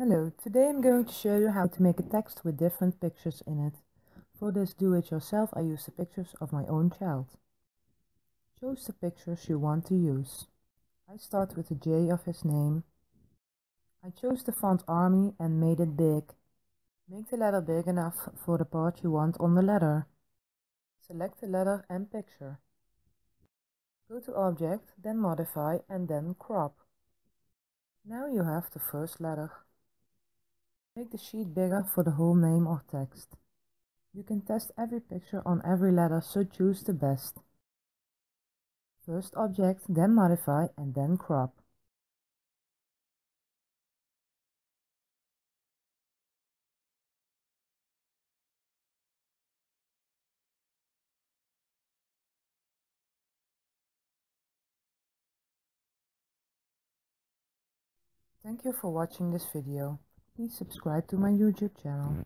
Hello, today I'm going to show you how to make a text with different pictures in it. For this do-it-yourself I use the pictures of my own child. Choose the pictures you want to use. I start with the J of his name. I chose the font Army and made it big. Make the letter big enough for the part you want on the letter. Select the letter and picture. Go to Object, then Modify and then Crop. Now you have the first letter. Make the sheet bigger for the whole name or text. You can test every picture on every letter, so choose the best. First object, then modify and then crop. Thank you for watching this video. Please subscribe to my YouTube channel. Mm.